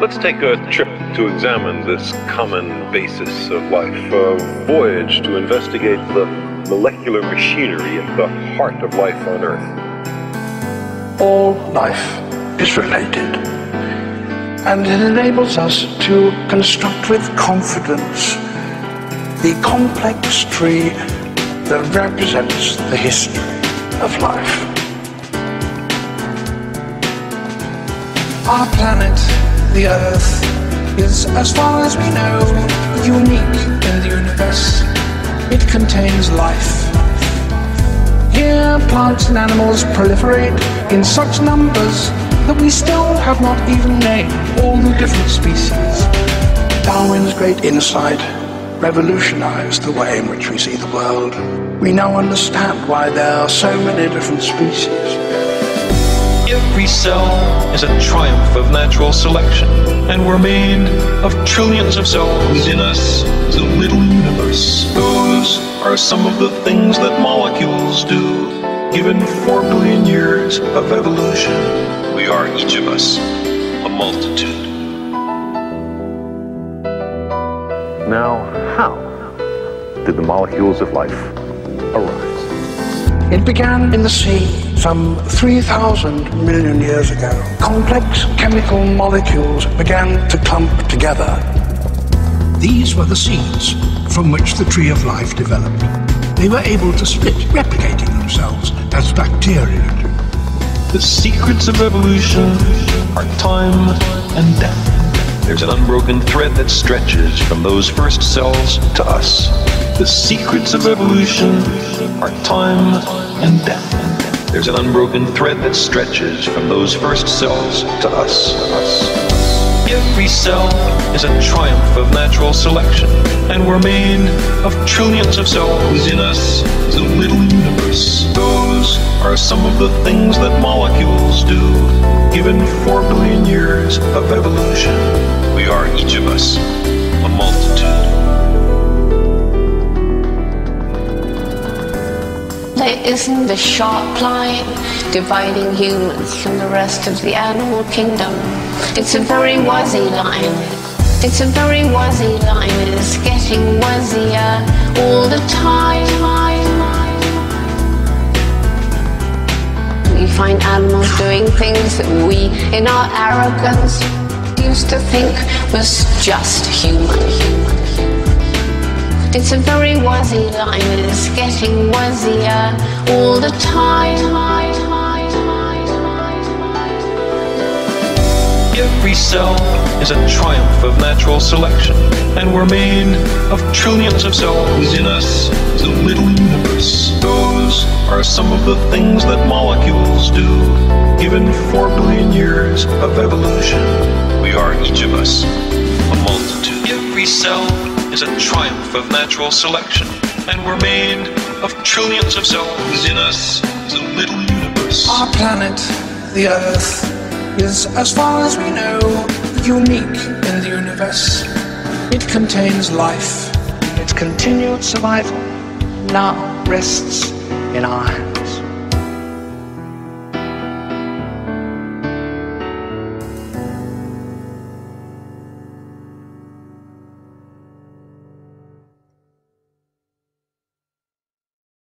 Let's take a trip to examine this common basis of life, a voyage to investigate the molecular machinery at the heart of life on Earth. All life is related, and it enables us to construct with confidence the complex tree that represents the history of life. Our planet the Earth is, as far as we know, unique in the universe. It contains life. Here, plants and animals proliferate in such numbers that we still have not even named all the different species. Darwin's great insight revolutionized the way in which we see the world. We now understand why there are so many different species. Every cell is a triumph of natural selection, and we're made of trillions of cells. In us is a little universe. Those are some of the things that molecules do. Given four billion years of evolution, we are each of us a multitude. Now, how did the molecules of life arise? It began in the sea some 3,000 million years ago. Complex chemical molecules began to clump together. These were the seeds from which the tree of life developed. They were able to split, replicating themselves as bacteria. The secrets of evolution are time and death. There's an unbroken thread that stretches from those first cells to us. The secrets of evolution are time and death. There's an unbroken thread that stretches from those first cells to us. Every cell is a triumph of natural selection, and we're made of trillions of cells. In us is a little universe. Those are some of the things that molecules do. Given four billion years of evolution, There isn't a sharp line dividing humans from the rest of the animal kingdom. It's a very wuzzy line. It's a very wuzzy line. It's getting wuzzier all the time. We find animals doing things that we, in our arrogance, used to think was just human. human. It's a very wuzzy line, it's getting wuzzier all the time. Every cell is a triumph of natural selection, and we're made of trillions of cells. In us a little universe. Those are some of the things that molecules do. Given four billion years of evolution, we are each of us a multitude. Every cell is a triumph of natural selection, and we're made of trillions of cells. In us is a little universe. Our planet, the Earth, is, as far as we know, unique in the universe. It contains life. Its continued survival now rests.